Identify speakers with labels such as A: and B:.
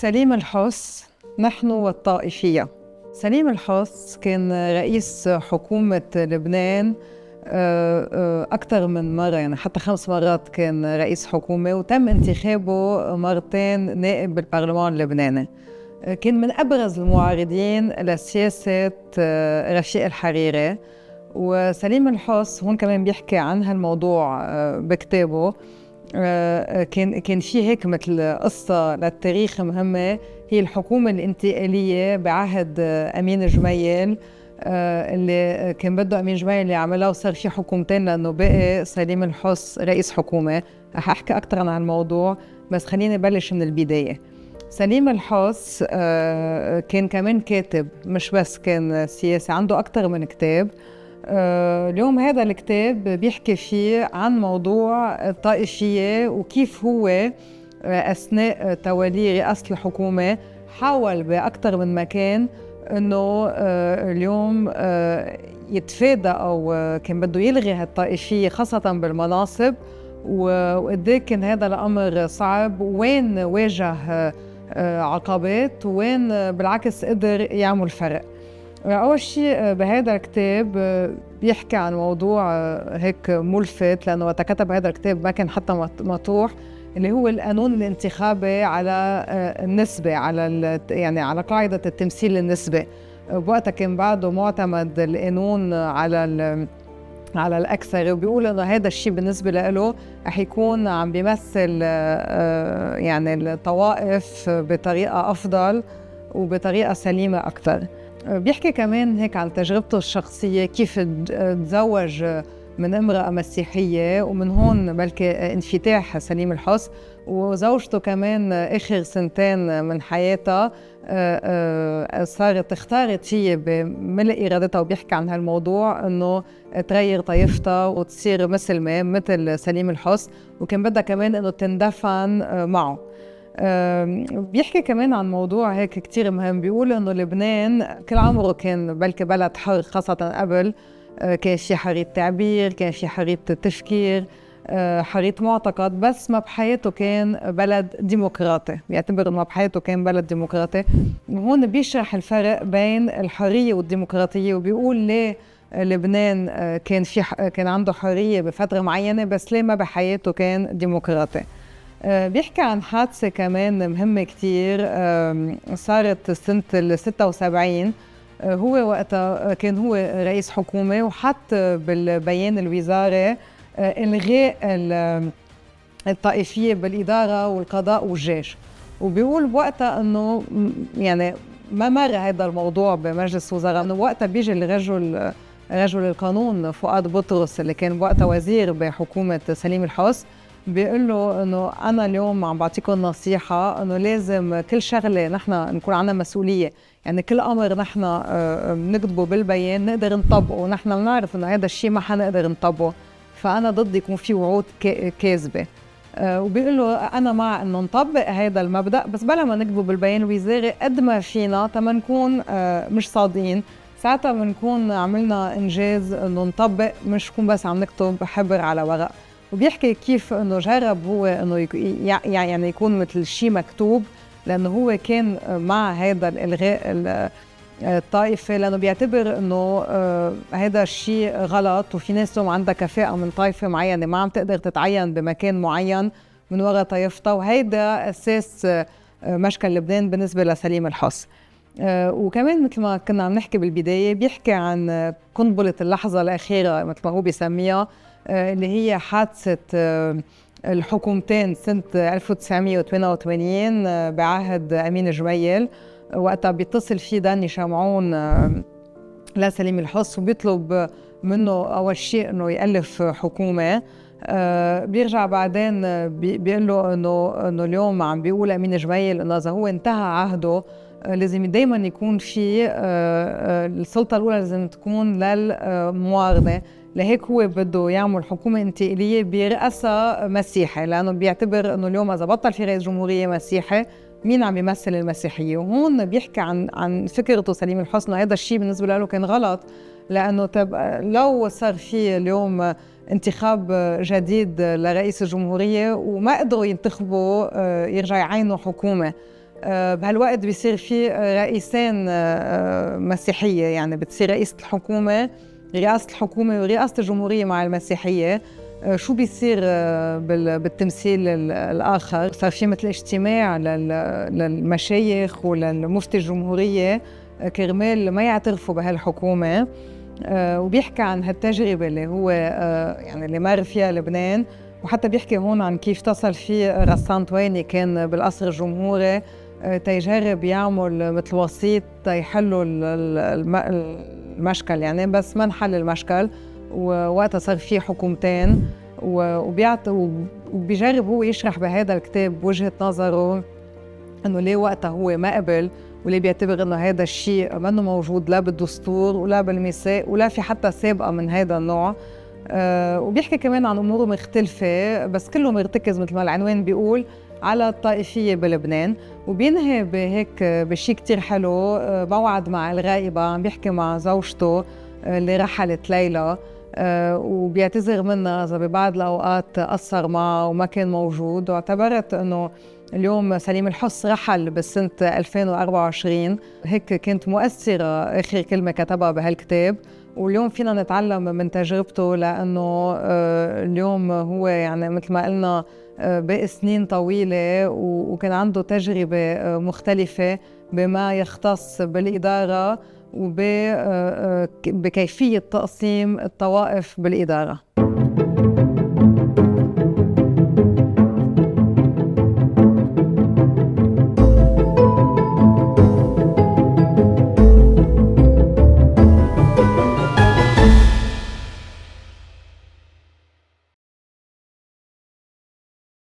A: سليم الحس نحن والطائفية. سليم الحس كان رئيس حكومة لبنان آه، آه، أكثر من مرة يعني حتى خمس مرات كان رئيس حكومة وتم انتخابه مرتين نائب بالبرلمان اللبناني. آه، كان من أبرز المعارضين لسياسة رفيق الحريري. وسليم الحس هون كمان بيحكي عن هالموضوع بكتابه. كان كان في هيك مثل قصة للتاريخ مهمة. هي الحكومة الانتقالية بعهد أمين جميل آه، اللي كان بده أمين جميل اللي عملها وصار في حكومتين لأنه بقي سليم الحس رئيس حكومة. رح أحكي أكثر عن هالموضوع بس خليني بلش من البداية. سليم الحس آه، كان كمان كاتب مش بس كان سياسي عنده أكثر من كتاب. آه، اليوم هذا الكتاب بيحكي فيه عن موضوع الطائفيه وكيف هو أثناء توليه رئاسه الحكومة حاول بأكثر من مكان إنه آه، اليوم آه، يتفادى آه، كان بده يلغي هالطائفيه خاصة بالمناصب وقد إيه كان هذا الأمر صعب وين واجه عقبات وين بالعكس قدر يعمل فرق. أول شيء بهذا الكتاب بيحكي عن موضوع هيك ملفت لأنه وقت كتب هذا الكتاب ما كان حتى مطروح اللي هو القانون الانتخابي على آه، النسبة على يعني على قاعدة التمثيل النسبي بوقتها كان بعده معتمد القانون على على الأكثر وبيقول إنه هذا الشيء بالنسبة له رح يكون عم بيمثل آه، يعني الطوائف بطريقة أفضل وبطريقة سليمة أكثر. بيحكي كمان هيك عن تجربته الشخصية كيف تزوج من امرأة مسيحية ومن هون بلكي انفتاح سليم الحس وزوجته كمان آخر سنتين من حياتها آه، آه، صارت اختارت هي بملء إرادتها وبيحكي عن هالموضوع إنه تغير طائفتها وتصير مسلمة مثل سليم الحس وكان بدها كمان إنه تندفن آه، معه. بيحكي كمان عن موضوع هيك كتير مهم. بيقول إنه لبنان كل عمره كان بلكي بلد حر خاصة قبل آه، كان في حرية تعبير كان في حرية تفكير آه، حرية معتقد بس ما بحياته كان بلد ديمقراطي. بيعتبر إنه بحياته كان بلد ديمقراطي. وهون بيشرح الفرق بين الحرية والديمقراطية وبيقول ليه لبنان آه، كان في كان عنده حرية بفترة معينة بس ليه ما بحياته كان ديمقراطي. بيحكي عن حادثة كمان مهمة كتير صارت سنة ال 76 هو وقتها كان هو رئيس حكومة وحط بالبيان الوزاري آه، إلغاء الطائفية بالإدارة والقضاء والجيش. وبيقول بوقتها إنه يعني ما مر هذا الموضوع بمجلس وزراء إنه وقتها بيجي الرجل رجل القانون فؤاد بطرس اللي كان وقتها وزير بحكومة سليم الحس بيقول له إنه أنا اليوم عم بعطيكم نصيحة إنه لازم كل شغلة نحن نكون عندنا مسؤولية. يعني كل أمر نحن آه، آه، بنكتبه بالبيان نقدر نطبقه. ونحن بنعرف إنه هذا الشيء ما حنقدر نطبقه. فأنا ضد يكون في وعود كاذبة. آه، وبيقول له أنا مع إنه نطبق هذا المبدأ بس بلا ما نكتبه بالبيان الوزاري قد ما فينا تما نكون مش صادقين. ساعتها بنكون عملنا إنجاز إنه نطبق مش نكون بس عم نكتب حبر على ورق. وبيحكي كيف إنه جرب هو إنه يعني يكون مثل شيء مكتوب لأنه هو كان مع هذا الالغاء الطائفة لأنه بيعتبر آه، هذا الشيء غلط وفي ناس عندها كفاءة من طائفة معينة ما عم تقدر تتعين بمكان معين من وراء طائفتها وهيدا أساس آه، مشكل لبنان بالنسبة لسليم الحس آه، وكمان مثل ما كنا عم نحكي بالبداية بيحكي عن قنبلة اللحظة الأخيرة مثل ما هو بيسميها. اللي هي حادثة الحكومتين سنة 1988 آه، بعهد أمين جميل. وقتها بيتصل فيه داني شمعون آه، لسليم الحص وبيطلب منه أول شيء إنه يألف حكومة. آه، بيرجع بعدين بيقول له إنه إنه اليوم عم بيقول أمين جميل إنه إذا هو انتهى عهده لازم دائما يكون في السلطة الأولى لازم تكون للمعارضه لهيك هو بده يعمل حكومة انتقالية برئاسة مسيحي لأنه بيعتبر أنه اليوم إذا بطل في رئيس جمهورية مسيحي مين عم يمثل المسيحية؟ وهون بيحكي عن عن فكرته سليم الحسن هذا الشيء بالنسبة له كان غلط لأنه تب لو صار في اليوم انتخاب جديد لرئيس الجمهورية وما قدروا ينتخبوا آه، يرجع يعينوا حكومة بهالوقت بيصير في رئيسين مسيحية يعني بتصير رئيسه الحكومة رئاسه الحكومة ورئاسه الجمهورية مع المسيحية. آه، شو بيصير آه، بالتمثيل الآخر؟ صار في مثل اجتماع للمشايخ وللمفتي الجمهورية. آه، كرمال ما يعترفوا بهالحكومة. وبيحكي عن هالتجربة اللي هو يعني اللي مر فيها لبنان. وحتى بيحكي هون عن كيف اتصل فيه رسام تويني كان بالقصر الجمهوري. تيجرب يعمل مثل وسيط تيحلوا المشكل يعني بس ما انحل المشكل ووقتها صار في حكومتين وبيعطي وبيجرب هو يشرح بهذا الكتاب وجهة نظره إنه ليه وقتها هو ما قبل وليه بيعتبر إنه هذا الشيء منه موجود لا بالدستور ولا بالميثاق ولا في حتى سابقة من هذا النوع. أه وبيحكي كمان عن امور مختلفة بس كله مرتكز مثل ما العنوان بيقول على الطائفية بلبنان وبينهي بهيك بشي كتير حلو آه، موعد مع الغائبة عم بيحكي مع زوجته آه، اللي رحلت ليلى آه، وبيعتذر منها إذا ببعض الأوقات قصر معها وما كان موجود واعتبرت إنه اليوم سليم الحس رحل بسنة 2024 هيك كانت مؤثرة آخر كلمة كتبها بهالكتاب واليوم فينا نتعلم من تجربته لأنه اليوم هو يعني مثل ما قلنا باقي سنين طويلة وكان عنده تجربة مختلفة بما يختص بالإدارة وبكيفية تقسيم الطوائف بالإدارة.